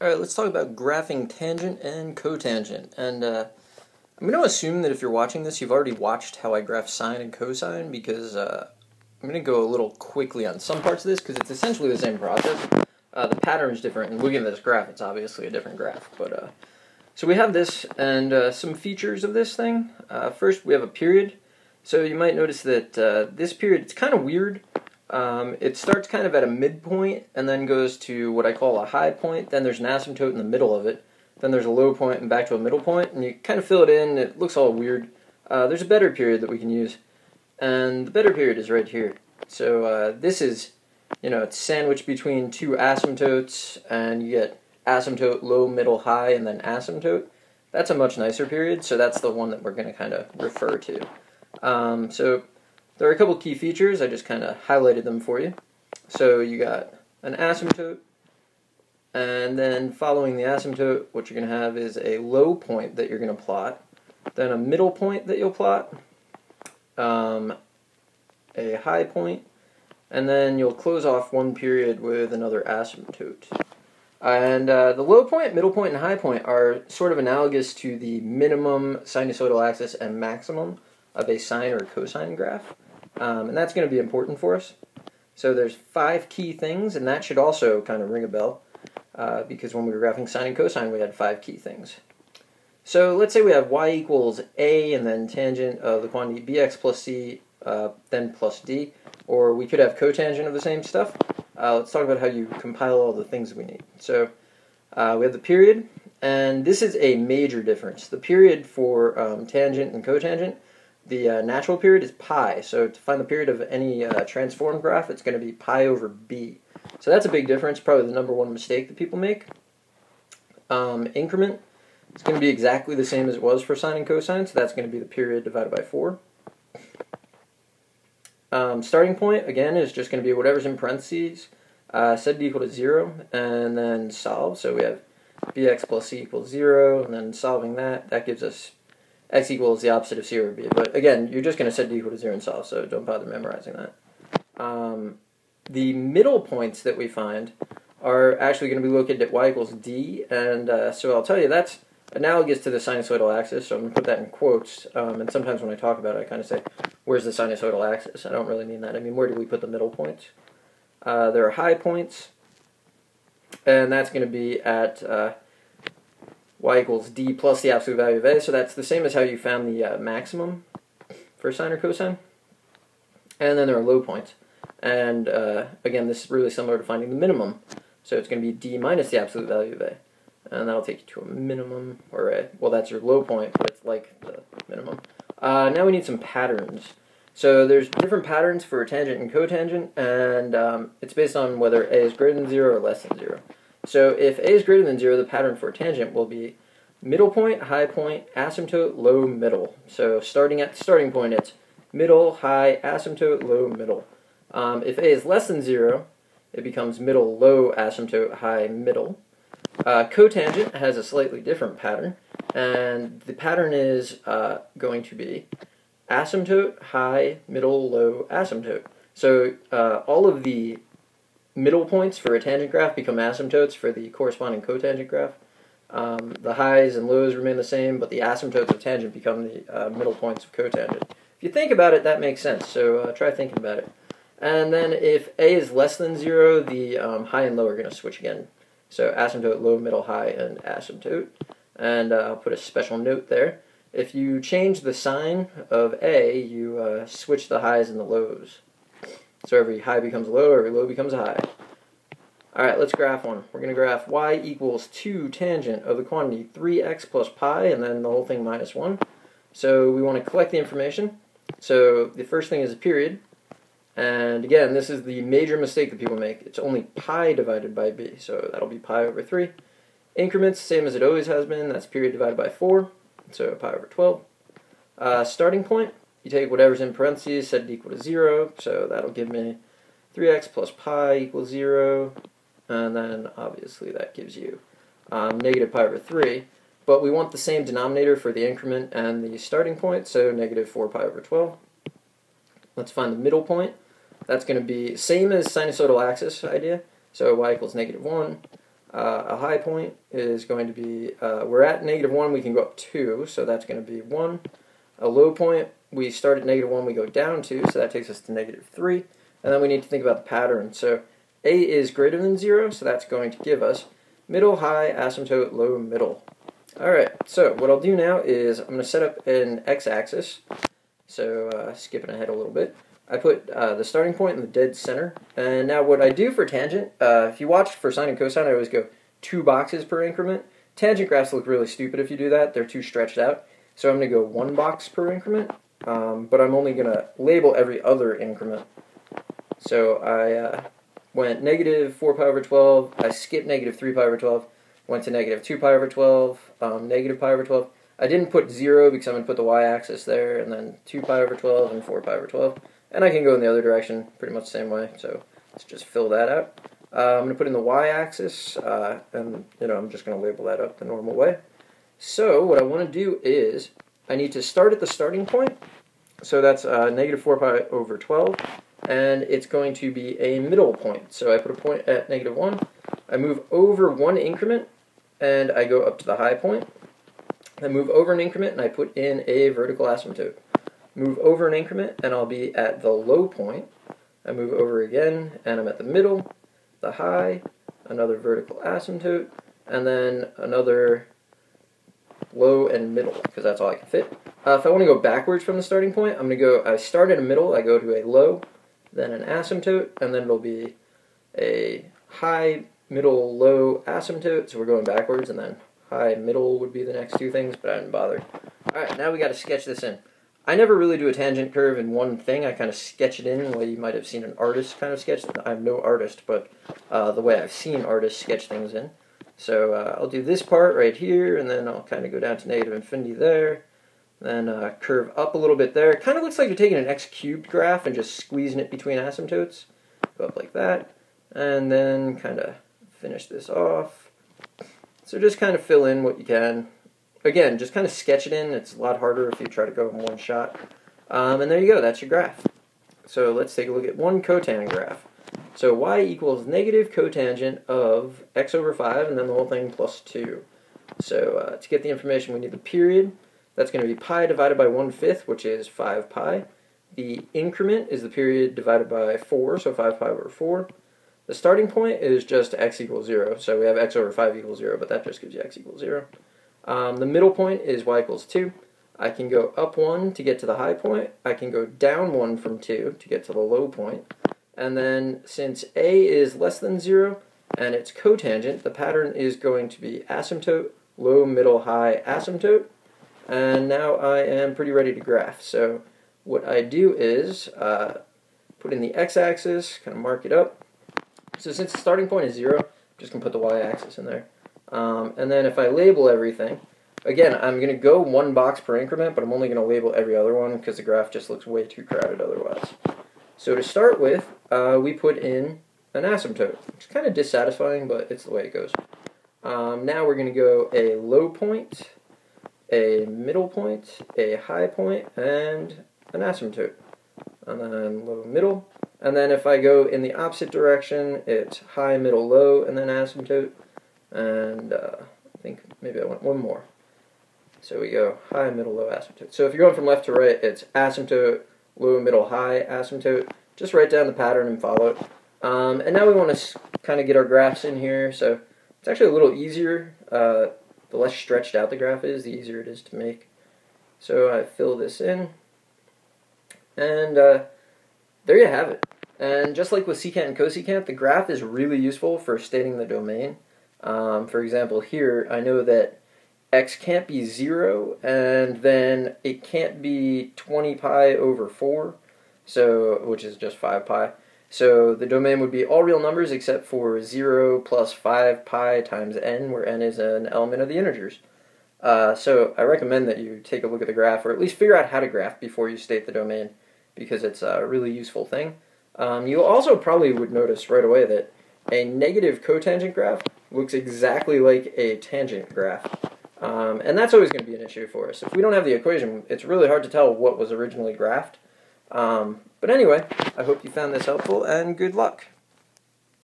Alright, let's talk about graphing tangent and cotangent. And uh, I'm going to assume that if you're watching this, you've already watched how I graph sine and cosine because uh, I'm going to go a little quickly on some parts of this because it's essentially the same process. Uh, the pattern is different, and looking at this graph, it's obviously a different graph. But uh, So we have this and uh, some features of this thing. Uh, first, we have a period. So you might notice that this period, it's kind of weird. Um, it starts kind of at a midpoint and then goes to what I call a high point. Then there's an asymptote in the middle of it. Then there's a low point and back to a middle point, and you kind of fill it in. It looks all weird. Uh, there's a better period that we can use, and the better period is right here. So uh, this is, you know, it's sandwiched between two asymptotes, and you get asymptote, low, middle, high, and then asymptote. That's a much nicer period, so that's the one that we're going to kind of refer to. Um, so there are a couple key features. I just kind of highlighted them for you. So you got an asymptote, and then following the asymptote, what you're going to have is a low point that you're going to plot, then a middle point that you'll plot, um, a high point, and then you'll close off one period with another asymptote. And uh, the low point, middle point, and high point are sort of analogous to the minimum sinusoidal axis and maximum of a sine or cosine graph. Um, and that's going to be important for us. So there's five key things, and that should also kind of ring a bell, uh, because when we were graphing sine and cosine, we had five key things. So let's say we have y equals a, and then tangent of the quantity bx plus c, uh, then plus d, or we could have cotangent of the same stuff. Uh, let's talk about how you compile all the things we need. So uh, we have the period, and this is a major difference. The period for um, tangent and cotangent the uh, natural period is pi. So to find the period of any uh, transformed graph, it's going to be pi over b. So that's a big difference, probably the number one mistake that people make. Um, increment is going to be exactly the same as it was for sine and cosine, so that's going to be the period divided by 4. Um, starting point, again, is just going to be whatever's in parentheses, uh, set to equal to 0, and then solve. So we have bx plus c equals 0, and then solving that, that gives us x equals the opposite of c over b. But again, you're just going to set d equal to 0 and solve, so don't bother memorizing that. Um, the middle points that we find are actually going to be located at y equals d, and uh, so I'll tell you that's analogous to the sinusoidal axis, so I'm going to put that in quotes, um, and sometimes when I talk about it, I kind of say, where's the sinusoidal axis? I don't really mean that. I mean, where do we put the middle points? Uh, there are high points, and that's going to be at uh, y equals d plus the absolute value of a. So that's the same as how you found the uh, maximum for sine or cosine. And then there are low points. And uh, again, this is really similar to finding the minimum. So it's going to be d minus the absolute value of a. And that'll take you to a minimum, or a, well, that's your low point, but it's like the minimum. Uh, now we need some patterns. So there's different patterns for tangent and cotangent, and um, it's based on whether a is greater than 0 or less than 0. So if a is greater than 0, the pattern for tangent will be middle point, high point, asymptote, low, middle. So starting at the starting point, it's middle, high, asymptote, low, middle. Um, if a is less than 0, it becomes middle, low, asymptote, high, middle. Uh, cotangent has a slightly different pattern, and the pattern is uh, going to be asymptote, high, middle, low, asymptote. So uh, all of the middle points for a tangent graph become asymptotes for the corresponding cotangent graph. Um, the highs and lows remain the same, but the asymptotes of tangent become the uh, middle points of cotangent. If you think about it, that makes sense, so uh, try thinking about it. And then if a is less than 0, the um, high and low are going to switch again. So asymptote, low, middle, high, and asymptote. And uh, I'll put a special note there. If you change the sign of a, you uh, switch the highs and the lows. So every high becomes a low, every low becomes a high. Alright, let's graph one. We're going to graph y equals 2 tangent of the quantity 3x plus pi, and then the whole thing minus 1. So we want to collect the information. So the first thing is a period. And again, this is the major mistake that people make. It's only pi divided by b, so that'll be pi over 3. Increments, same as it always has been. That's period divided by 4, so pi over 12. Uh, starting point, you take whatever's in parentheses, set it equal to 0, so that'll give me 3x plus pi equals 0, and then obviously that gives you um, negative pi over 3. But we want the same denominator for the increment and the starting point, so negative 4 pi over 12. Let's find the middle point. That's going to be same as sinusoidal axis idea, so y equals negative 1. Uh, a high point is going to be, uh, we're at negative 1, we can go up 2, so that's going to be 1. A low point, we start at negative 1, we go down 2, so that takes us to negative 3. And then we need to think about the pattern. So A is greater than 0, so that's going to give us middle, high, asymptote, low, middle. Alright, so what I'll do now is I'm going to set up an x-axis. So uh, skipping ahead a little bit. I put uh, the starting point in the dead center. And now what I do for tangent, uh, if you watch for sine and cosine, I always go two boxes per increment. Tangent graphs look really stupid if you do that. They're too stretched out. So I'm going to go one box per increment, um, but I'm only going to label every other increment. So I uh, went negative 4 pi over 12, I skipped negative 3 pi over 12, went to negative 2 pi over 12, um, negative pi over 12. I didn't put 0 because I'm going to put the y-axis there, and then 2 pi over 12 and 4 pi over 12. And I can go in the other direction pretty much the same way, so let's just fill that out. Uh, I'm going to put in the y-axis, uh, and you know I'm just going to label that up the normal way. So what I want to do is I need to start at the starting point, so that's uh, negative 4 pi over 12, and it's going to be a middle point. So I put a point at negative 1, I move over one increment, and I go up to the high point. I move over an increment, and I put in a vertical asymptote move over an increment and I'll be at the low point. I move over again and I'm at the middle, the high, another vertical asymptote, and then another low and middle because that's all I can fit. Uh, if I want to go backwards from the starting point, I'm going to go, I start at a middle, I go to a low, then an asymptote, and then it'll be a high, middle, low asymptote. So we're going backwards, and then high, middle would be the next two things, but I didn't bother. Alright, now we got to sketch this in. I never really do a tangent curve in one thing. I kind of sketch it in the way you might have seen an artist kind of sketch. I'm no artist, but uh, the way I've seen artists sketch things in. So uh, I'll do this part right here, and then I'll kind of go down to negative infinity there. Then uh, curve up a little bit there. It kind of looks like you're taking an x cubed graph and just squeezing it between asymptotes. Go up like that. And then kind of finish this off. So just kind of fill in what you can again, just kind of sketch it in. It's a lot harder if you try to go in one shot. Um, and there you go, that's your graph. So let's take a look at one cotangent graph. So y equals negative cotangent of x over 5, and then the whole thing plus 2. So uh, to get the information, we need the period. That's going to be pi divided by 1 fifth, which is 5 pi. The increment is the period divided by 4, so 5 pi over 4. The starting point is just x equals 0, so we have x over 5 equals 0, but that just gives you x equals 0. Um, the middle point is y equals 2. I can go up 1 to get to the high point. I can go down 1 from 2 to get to the low point. And then since a is less than 0 and it's cotangent, the pattern is going to be asymptote, low, middle, high, asymptote. And now I am pretty ready to graph. So what I do is uh, put in the x-axis, kind of mark it up. So since the starting point is 0, I'm just going to put the y-axis in there. Um, and then if I label everything, again, I'm going to go one box per increment, but I'm only going to label every other one because the graph just looks way too crowded otherwise. So to start with, uh, we put in an asymptote. It's kind of dissatisfying, but it's the way it goes. Um, now we're going to go a low point, a middle point, a high point, and an asymptote. And then low, middle. And then if I go in the opposite direction, it's high, middle, low, and then asymptote and uh, I think maybe I want one more. So we go high, middle, low asymptote. So if you're going from left to right, it's asymptote, low, middle, high, asymptote. Just write down the pattern and follow it. Um, and now we want to kind of get our graphs in here. So it's actually a little easier. Uh, the less stretched out the graph is, the easier it is to make. So I fill this in. And uh, there you have it. And just like with secant and cosecant, the graph is really useful for stating the domain. Um, for example, here I know that x can't be 0, and then it can't be 20 pi over 4, so which is just 5 pi. So the domain would be all real numbers except for 0 plus 5 pi times n, where n is an element of the integers. Uh, so I recommend that you take a look at the graph, or at least figure out how to graph before you state the domain, because it's a really useful thing. Um, you also probably would notice right away that a negative cotangent graph looks exactly like a tangent graph. Um, and that's always going to be an issue for us. If we don't have the equation, it's really hard to tell what was originally graphed. Um, but anyway, I hope you found this helpful, and good luck.